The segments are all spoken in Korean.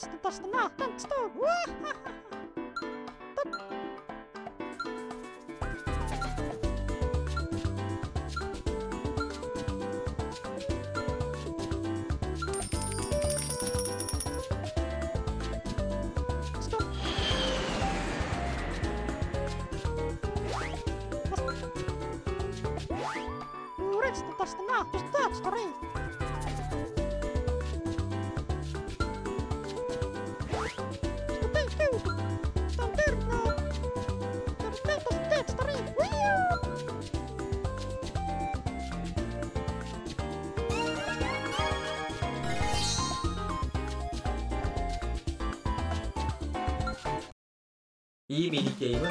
Тачты, тачты, на, танк, сто, Ура, что-то, что на, что-то, что 이 미니게임은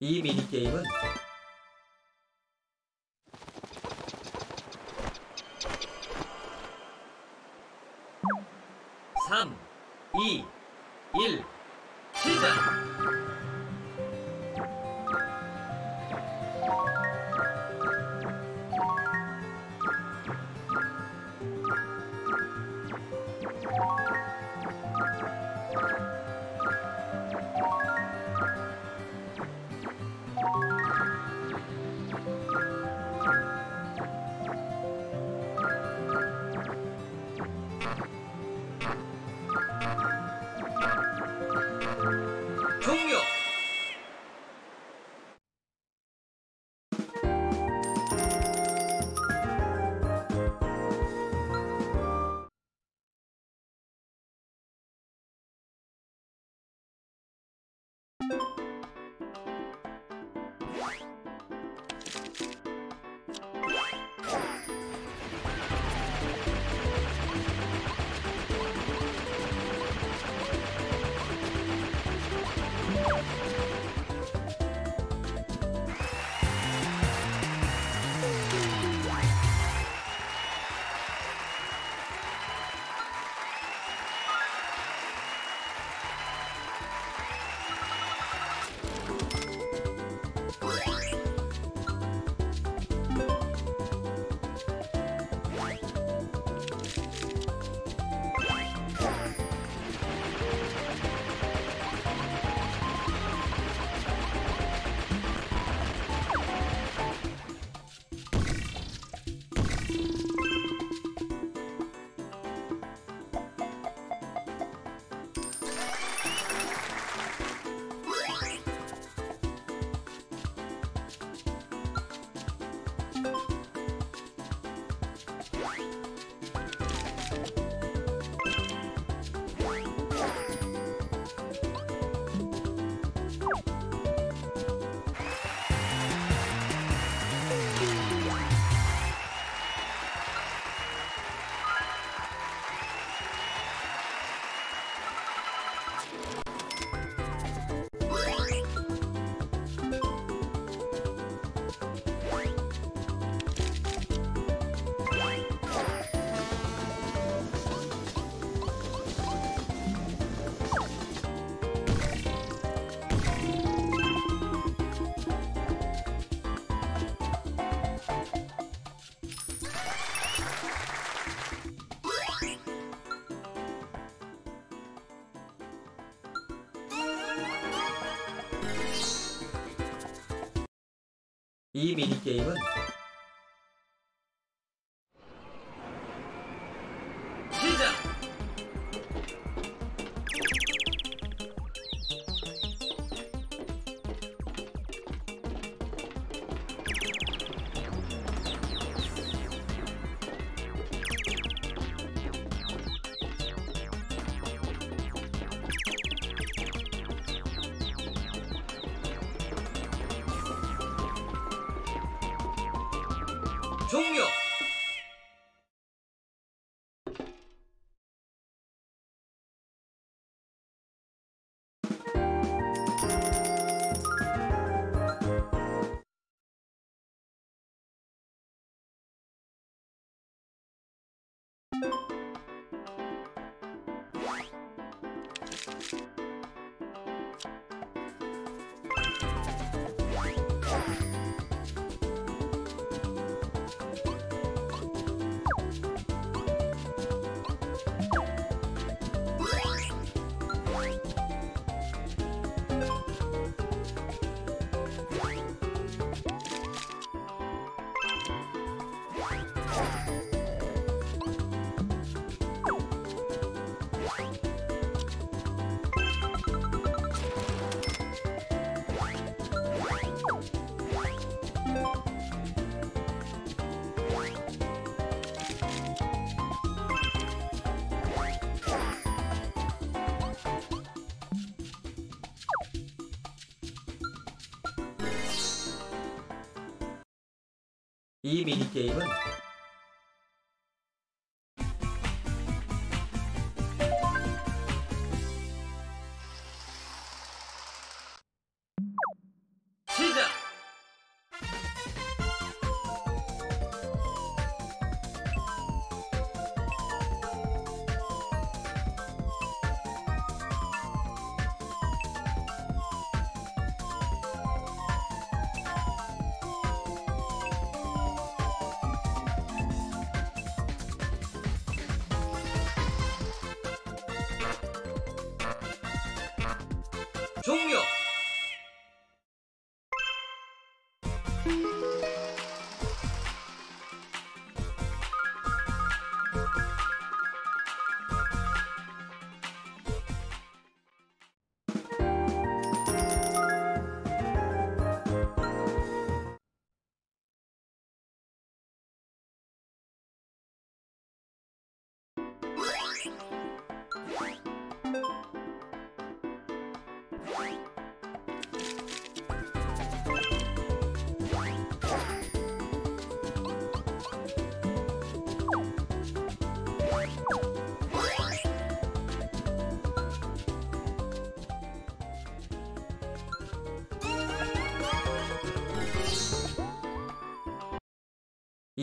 이 미니게임은 이 미니게임은 이 미니게임은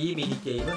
이 미니게임은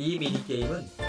이 미니게임은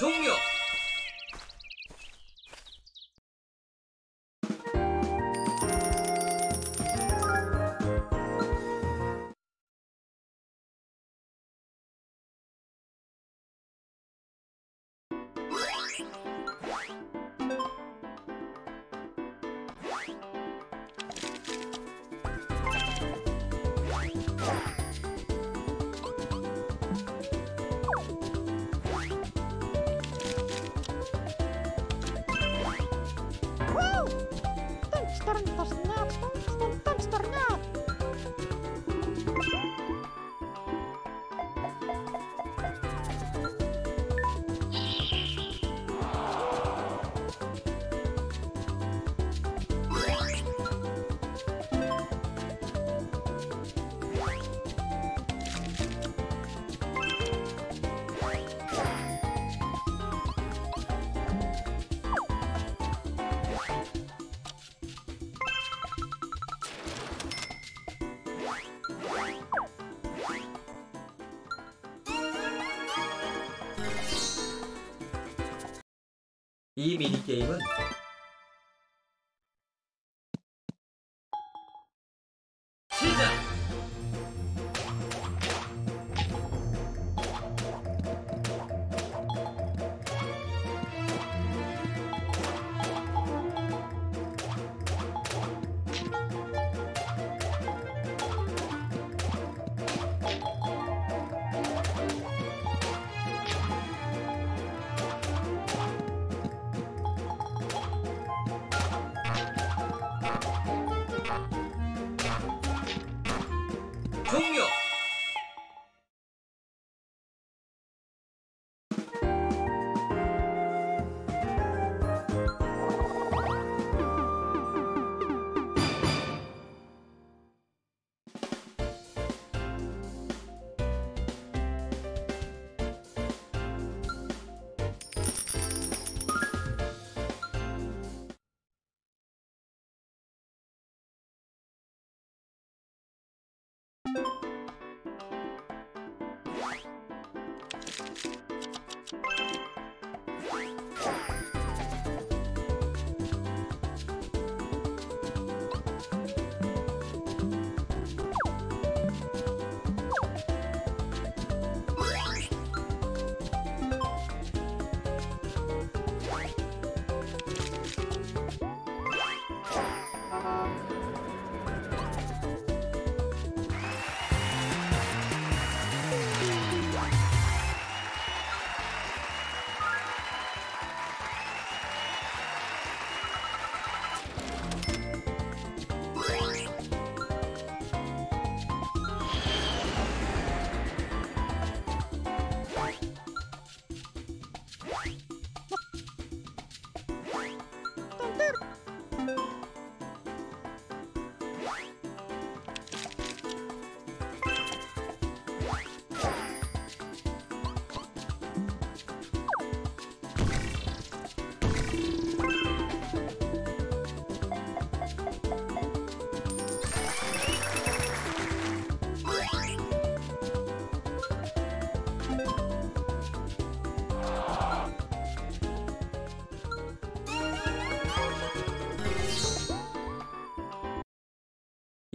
拥有 이 미니게임은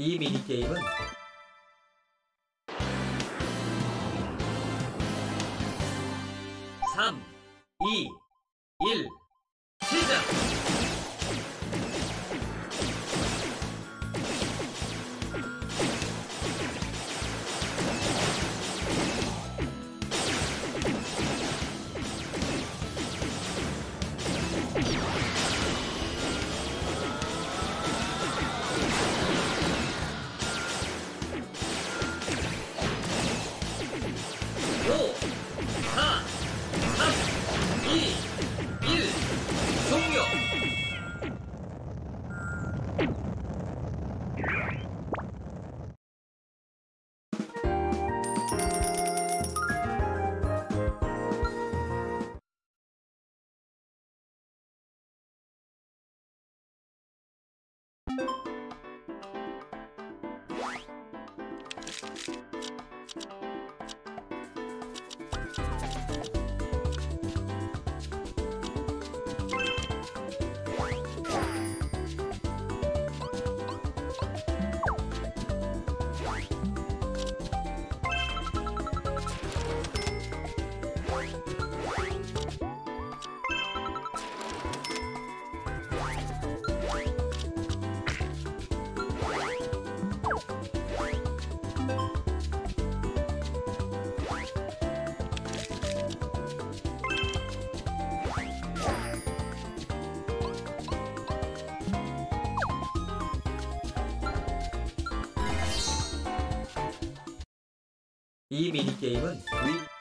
이 미니게임은 삼, 이, 일, 시작! 이 미니게임은 위시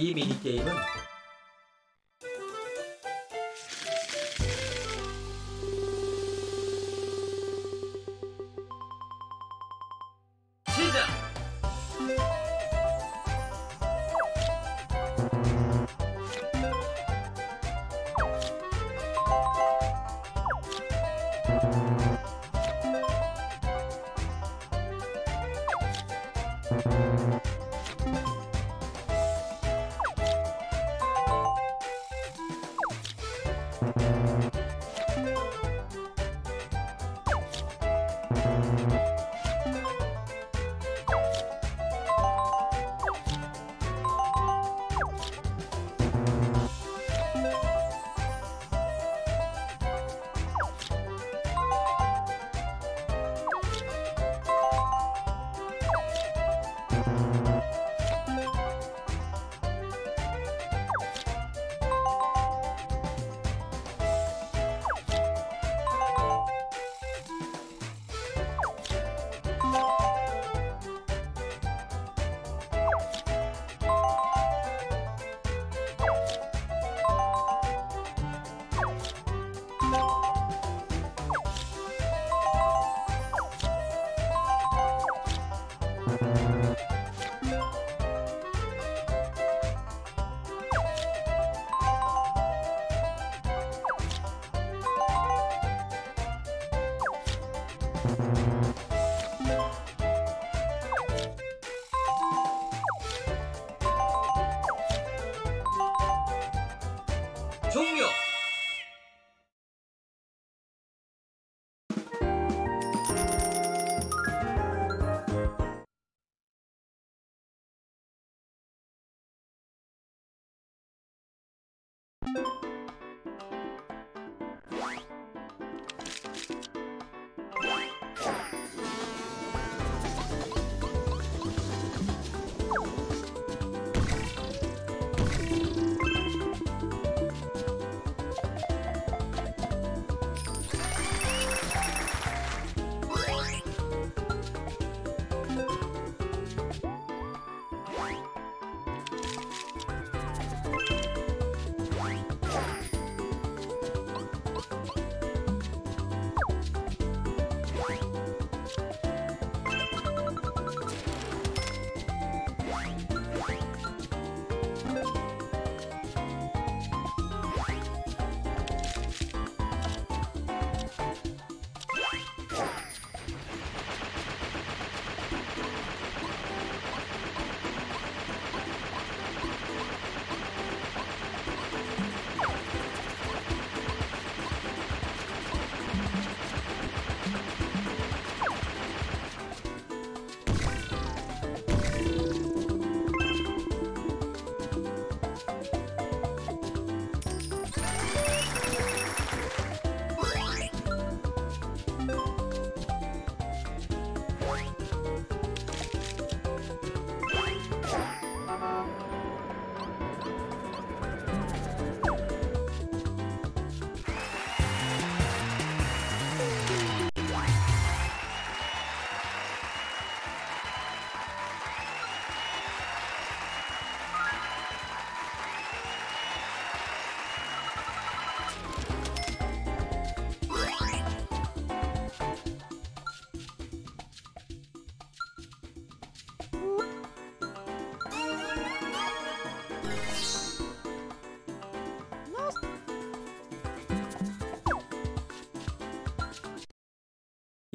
意味にている。んだ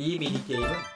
이 미니게임은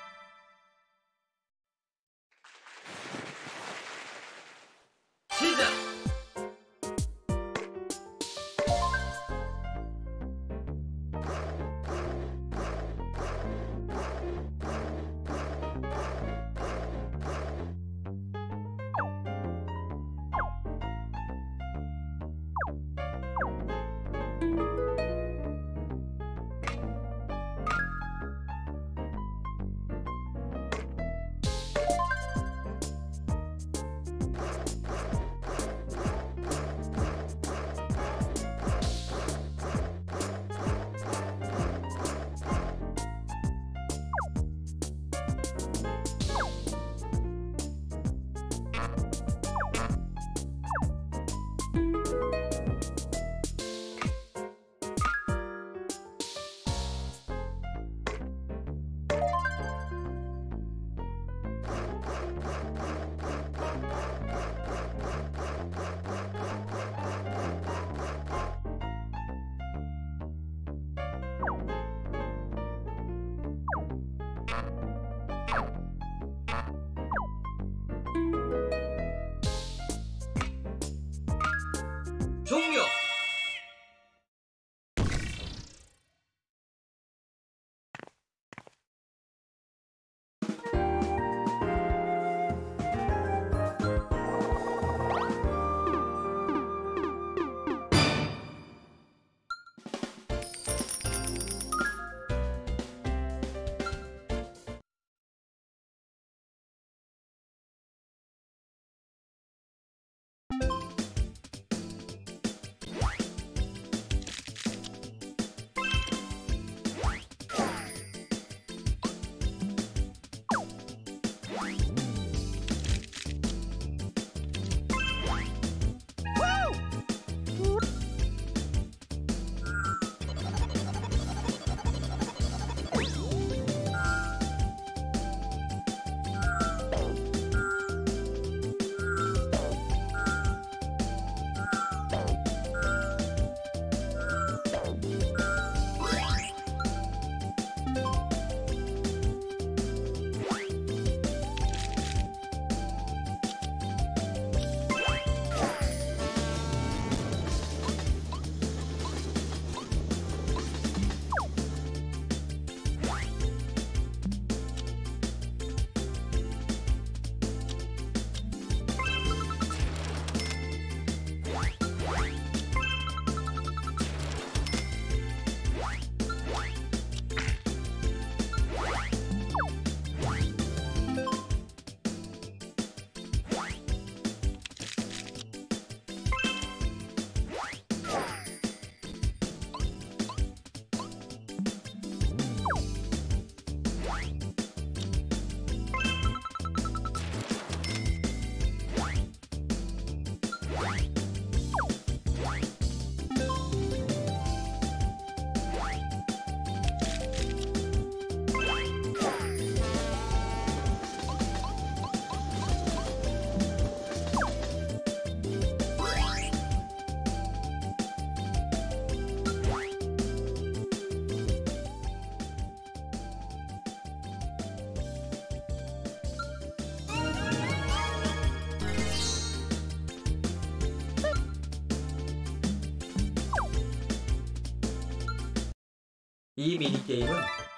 이 미니게임은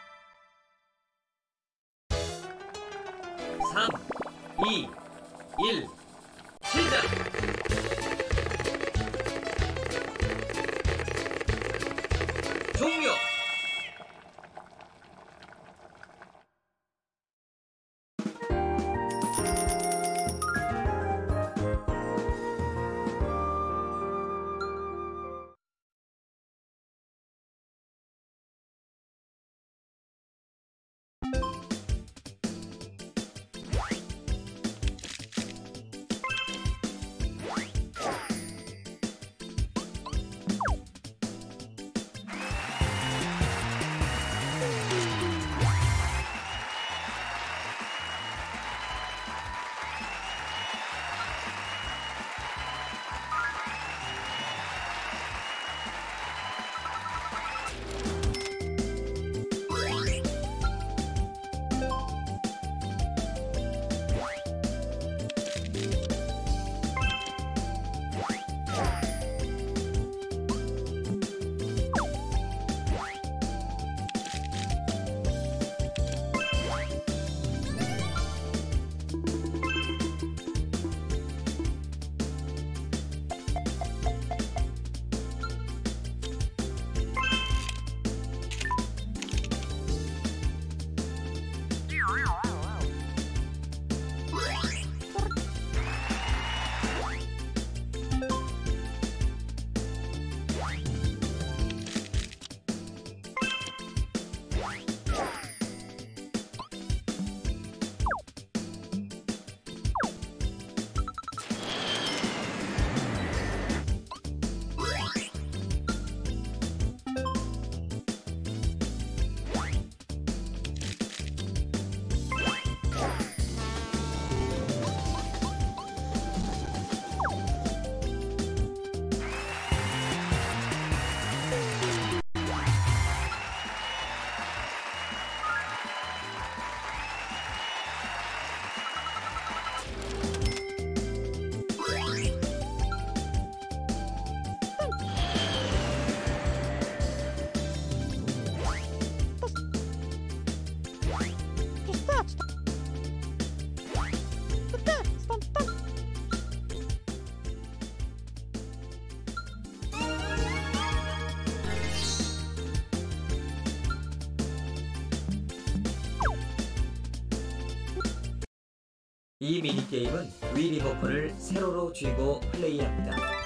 이 미니게임은 위 리모컨을 세로로 쥐고 플레이합니다.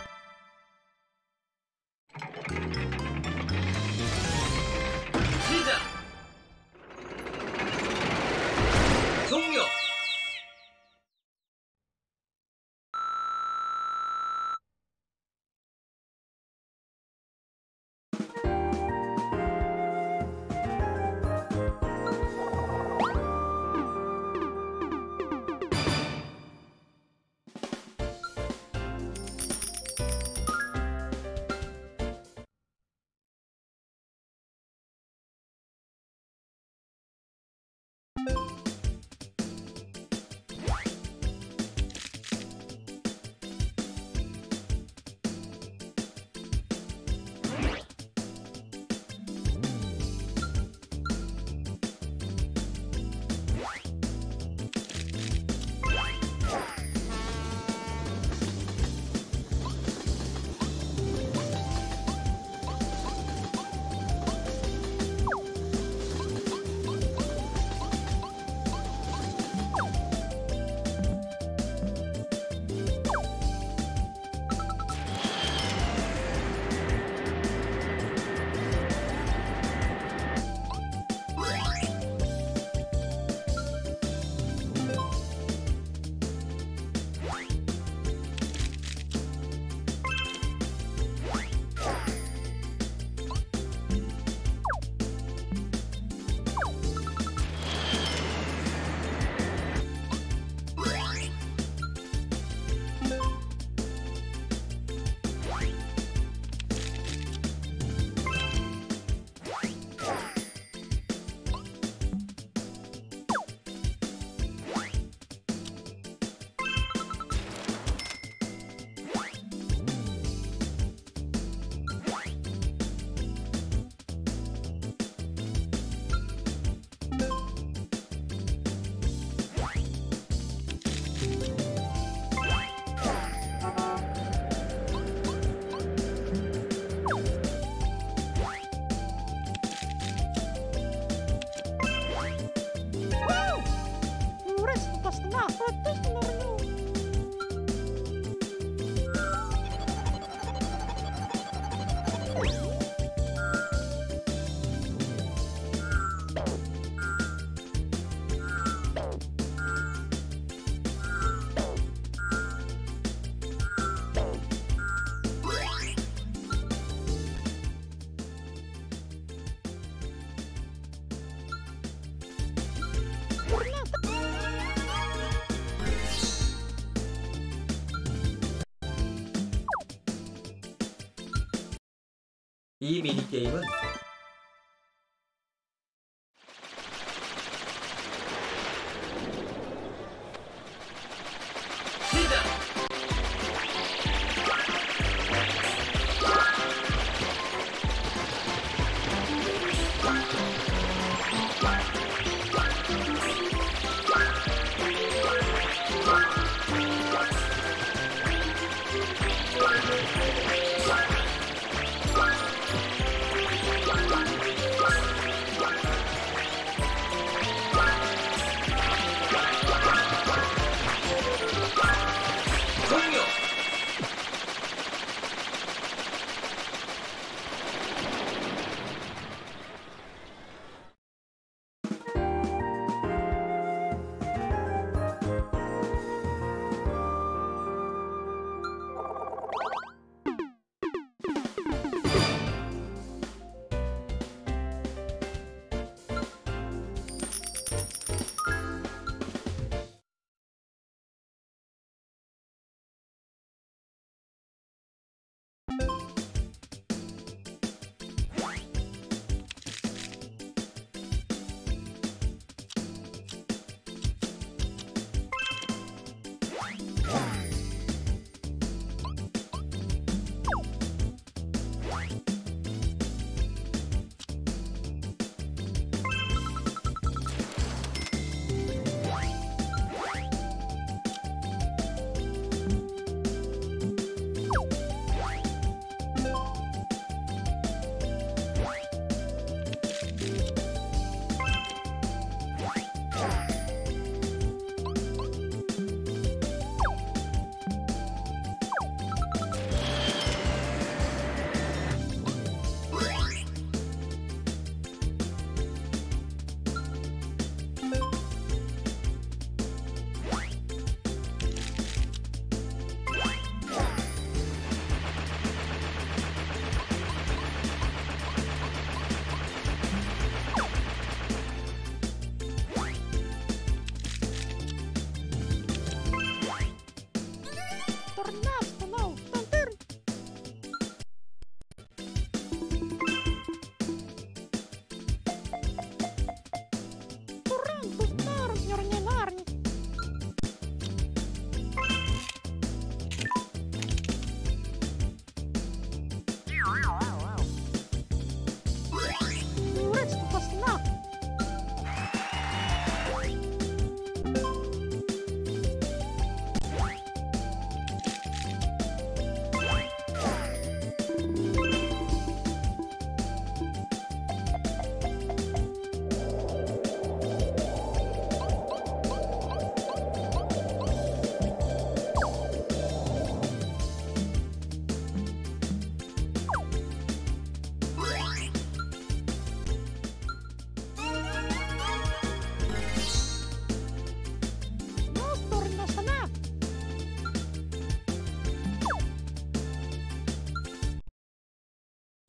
이 미니게임은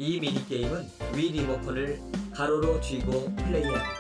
이 미니게임은 위 리모컨을 가로로 쥐고 플레이합니다.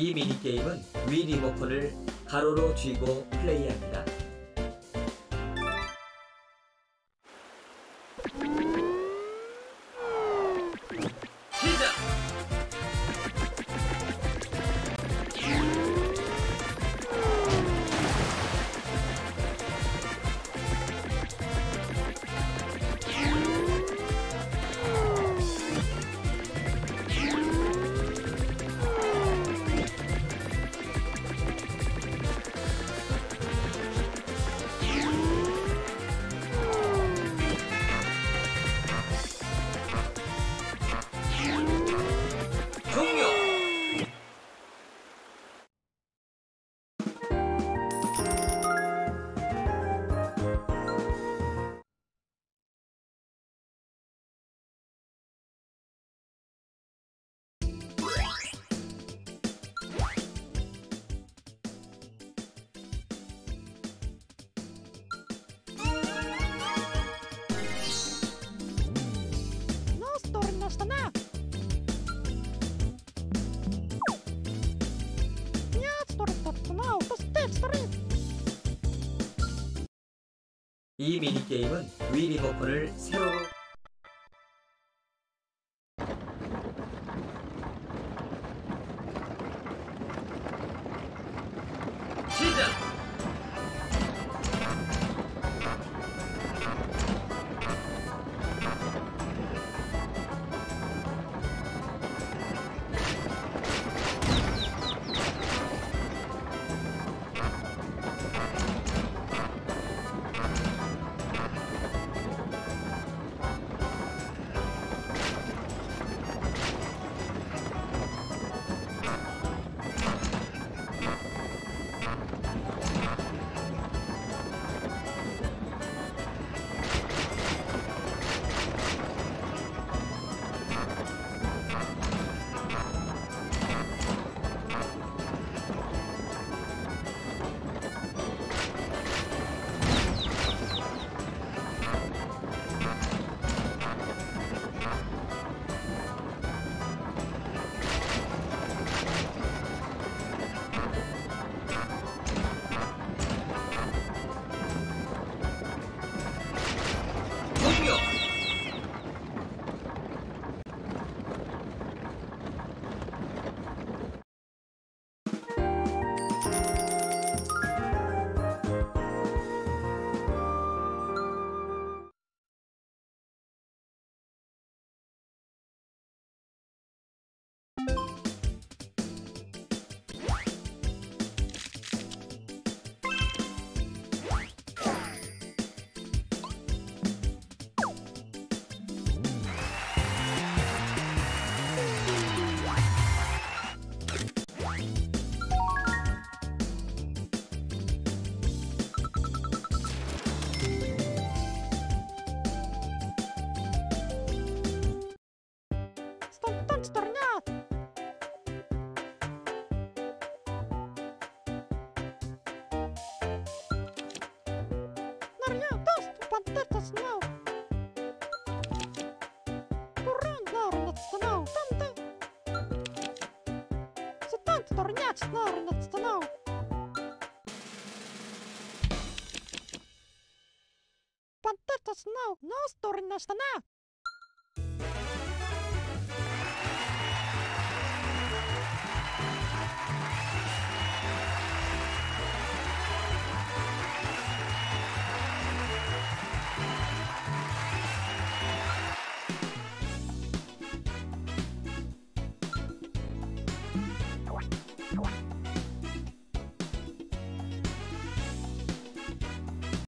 이 미니게임은 위 리모컨을 가로로 쥐고 플레이합니다. 이 미니게임은 위 리모컨을 세로로 시작! пантета снау. Куран нарнат станау, танте. Сатант торнят нарнат станау. Пантета снау, нос торнат стана.